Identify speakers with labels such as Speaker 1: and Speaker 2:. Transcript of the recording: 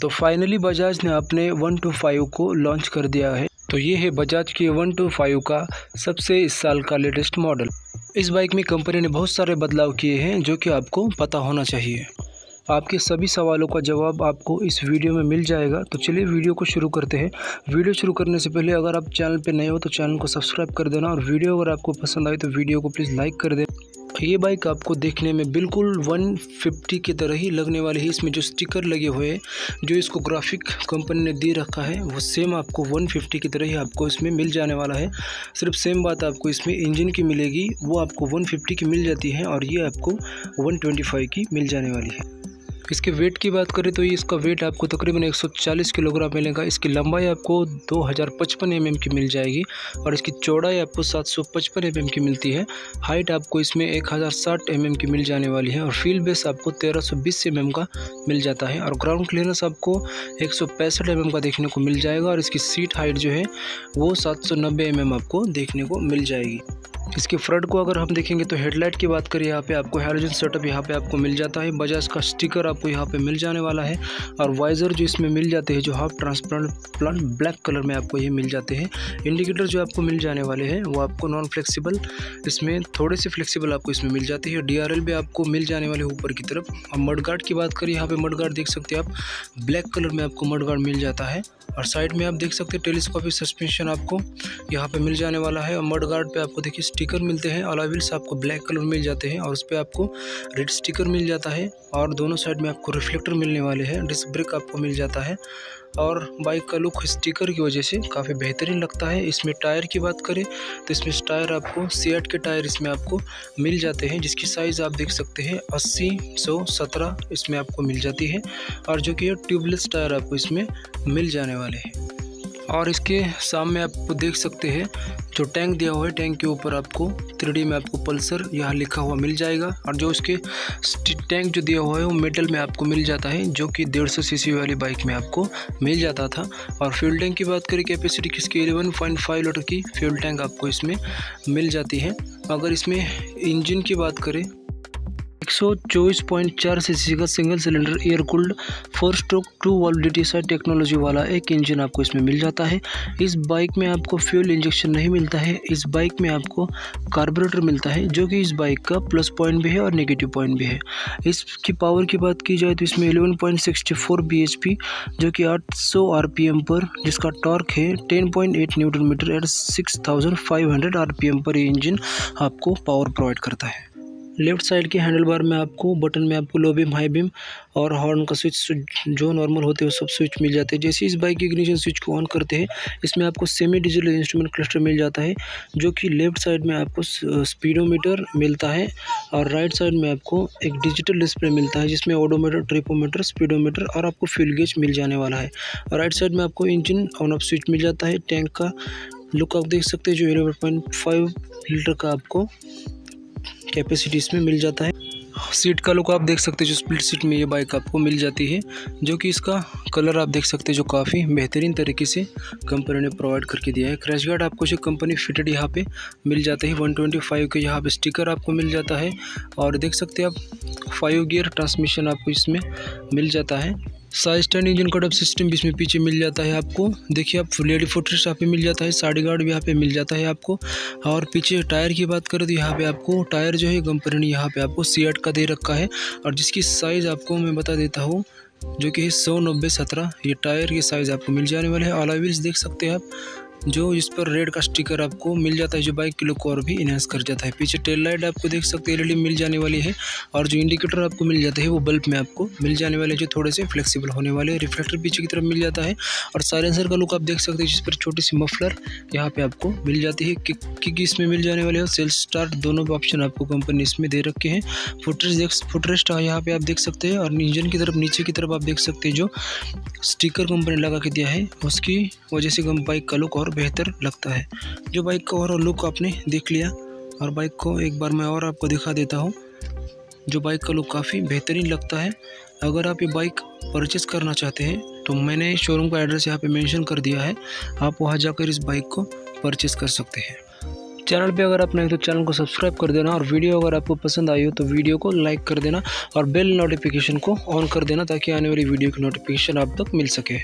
Speaker 1: तो फाइनली बजाज ने अपने वन टू फाइव को लॉन्च कर दिया है। तो ये है बजाज के वन टू फाइव का सबसे इस साल का लेटेस्ट मॉडल इस बाइक में कंपनी ने बहुत सारे बदलाव किए हैं जो कि आपको पता होना चाहिए। आपके सभी सवालों का जवाब आपको इस वीडियो में मिल जाएगा। तो चलिए वीडियो को शुरू करते हैं। वीडियो शुरू करने से पहले अगर आप चैनल पर नए हो तो चैनल को सब्सक्राइब कर देना और वीडियो अगर आपको पसंद आए तो वीडियो को प्लीज़ लाइक कर दें ये बाइक आपको देखने में बिल्कुल 150 की तरह ही लगने वाली है। इसमें जो स्टिकर लगे हुए हैं, जो इसको ग्राफिक कंपनी ने दे रखा है, वो सेम आपको 150 की तरह ही आपको इसमें मिल जाने वाला है। सिर्फ़ सेम बात आपको इसमें इंजन की मिलेगी, वो आपको 150 की मिल जाती है और ये आपको 125 की मिल जाने वाली है। इसके वेट की बात करें तो ये इसका वेट आपको तकरीबन 140 किलोग्राम मिलेगा। इसकी लंबाई आपको दो हज़ार पचपन एम की मिल जाएगी और इसकी चौड़ाई आपको सात सौ पचपन एम की मिलती है। हाइट आपको इसमें एक हज़ार साठ एम की मिल जाने वाली है और फील बेस आपको तेरह सौ बीस एम का मिल जाता है और ग्राउंड क्लियरेंस आपको एक सौ एम का देखने को मिल जाएगा और इसकी सीट हाइट जो है वो सात सौ एम आपको देखने को मिल जाएगी। इसके फ्रंट को अगर हम देखेंगे तो हेडलाइट की बात करें, यहाँ पे आपको हेलोजन सेटअप यहाँ पे आपको मिल जाता है। बजाज का स्टिकर आपको यहाँ पे मिल जाने वाला है। और वाइज़र जो इसमें मिल जाते हैं, जो half transparent plan black colour में आपको ये मिल जाते हैं। इंडिकेटर जो आपको मिल जाने वाले हैं, वो आपको नॉन फ्लेक्सीबल इसमें थोड़े से फ्लेक्सीबल आपको इसमें मिल जाती है। डी भी आपको मिल जाने वाले ऊपर की तरफ़। और मडगार्ड की बात करें, यहाँ पे मडगार्ड देख सकते हैं आप ब्लैक कलर में आपको मडगार्ड मिल जाता है। और साइड में आप देख सकते हैं टेलीस्कोपिक सस्पेंशन आपको यहाँ पे मिल जाने वाला है। और मड गार्ड पे आपको देखिए स्टिकर मिलते हैं अलाविल्स आपको ब्लैक कलर मिल जाते हैं और उस पर आपको रेड स्टिकर मिल जाता है और दोनों साइड में आपको रिफ्लेक्टर मिलने वाले हैं डिस्क ब्रेक आपको मिल जाता है और बाइक का लुक स्टिकर की वजह से काफ़ी बेहतरीन लगता है। इसमें टायर की बात करें तो इसमें टायर आपको सी के टायर इसमें आपको मिल जाते हैं, जिसकी साइज़ आप देख सकते हैं, अस्सी, सौ, सत्रह इसमें आपको मिल जाती है और जो कि ट्यूबलेस टायर आपको इसमें मिल जाने वाले हैं। और इसके सामने आप देख सकते हैं, जो टैंक दिया हुआ है, टैंक के ऊपर आपको थ्री में आपको पल्सर यहाँ लिखा हुआ मिल जाएगा। और जो उसके टैंक जो दिया हुआ है, वो मेटल में आपको मिल जाता है, जो कि डेढ़ सौ सी वाली बाइक में आपको मिल जाता था। और फ्यूल टैंक की बात करें कैपेसिटी किसकी एलेवन पॉइंट फाइव लीटर की फ्यूल टैंक आपको इसमें मिल जाती है। अगर इसमें इंजन की बात करें एक सौ चौबीस पॉइंट चार सी का single cylinder air cooled, four stroke, two valve D technology वाला एक इंजन आपको इसमें मिल जाता है। इस बाइक में आपको फ्यूल इंजेक्शन नहीं मिलता है। इस बाइक में आपको कार्बोरेटर मिलता है, जो कि इस बाइक का प्लस पॉइंट भी है और नेगेटिव पॉइंट भी है। इसकी पावर की बात की जाए तो इसमें eleven point sixty four B H P जो कि आठ सौ आर पी एम पर, जिसका टॉर्क है ten point eight newton metre at six thousand five hundred R P M पर ये इंजन आपको पावर प्रोवाइड करता है। लेफ़्ट साइड के हैंडल बार में आपको, बटन में आपको लो बीम हाई बीम और हॉर्न का स्विच, जो नॉर्मल होते हैं सब स्विच मिल जाते हैं। जैसे इस बाइक की इग्निशन स्विच को ऑन करते हैं, इसमें आपको सेमी डिजिटल इंस्ट्रूमेंट क्लस्टर मिल जाता है, जो कि लेफ़्ट साइड में आपको स्पीडोमीटर मिलता है और राइट साइड में आपको एक डिजिटल डिस्प्ले मिलता है, जिसमें ओडोमीटर ट्रिपोमीटर स्पीडोमीटर और आपको फ्यूल गेज मिल जाने वाला है। और राइट साइड में आपको इंजन ऑन ऑफ़ स्विच मिल जाता है टैंक का। लुक आप देख सकते हैं, जो एलेवन पॉइंट फाइव लीटर का आपको कैपेसिटी इसमें मिल जाता है। सीट का लुक आप देख सकते हैं, जो स्प्लिट सीट में ये बाइक आपको मिल जाती है, जो कि इसका कलर आप देख सकते हैं, जो काफ़ी बेहतरीन तरीके से कंपनी ने प्रोवाइड करके दिया है। क्रैश गार्ड आपको जो कंपनी फिटेड यहाँ पे मिल जाता है 125 के यहाँ पे स्टिकर आपको मिल जाता है। और देख सकते हैं आप फाइव गियर ट्रांसमिशन आपको इसमें मिल जाता है। Side stand engine cut up system भी इसमें पीछे मिल जाता है आपको। देखिए आप लेडी फुटरेस्ट यहाँ पे मिल जाता है, साड़ी गार्ड भी यहाँ पे मिल जाता है आपको। और पीछे टायर की बात करें तो यहाँ पे आपको टायर जो है, कंपनी यहाँ पे आपको सी का दे रखा है। और जिसकी साइज़ आपको मैं बता देता हूँ, जो कि है सौ नब्बे सत्रह, ये टायर के साइज़ आपको मिल जाने वाले हैं। ऑला व्हील्स देख सकते हैं आप। जो इस पर रेड का स्टिकर आपको मिल जाता है, जो बाइक के लुक को और भी इन्हेंस कर जाता है। पीछे टेल लाइट आपको देख सकते हैं एलईडी मिल जाने वाली है। और जो इंडिकेटर आपको मिल जाता है, वो बल्ब में आपको मिल जाने वाले जो थोड़े से फ्लेक्सिबल होने वाले रिफ्लेक्टर पीछे की तरफ़ मिल जाता है। और साइलेंसर का लुक आप देख सकते हैं, जिस पर छोटी सी मफलर यहाँ पे आपको मिल जाती है। किक इसमें मिल जाने वाले और सेल्फ स्टार्ट दोनों ऑप्शन आपको कंपनी इसमें दे रखे हैं। फुटरेस्ट देख फुटरेस्ट यहाँ पे आप देख सकते हैं। और इंजन की तरफ़, नीचे की तरफ़ आप देख सकते हैं, जो स्टिकर कंपनी लगा के दिया है, उसकी वजह से बाइक का लुक और बेहतर लगता है। जो बाइक का ओवरऑल लुक आपने देख लिया और बाइक को एक बार मैं और आपको दिखा देता हूँ। जो बाइक का लुक काफ़ी बेहतरीन लगता है। अगर आप ये बाइक परचेस करना चाहते हैं तो मैंने शोरूम का एड्रेस यहाँ पे मेंशन कर दिया है। आप वहाँ जाकर इस बाइक को परचेस कर सकते हैं। चैनल पे अगर आप नहीं तो चैनल को सब्सक्राइब कर देना और वीडियो अगर आपको पसंद आई हो तो वीडियो को लाइक कर देना और बेल नोटिफिकेशन को ऑन कर देना ताकि आने वाली वीडियो की नोटिफिकेशन आप तक मिल सके।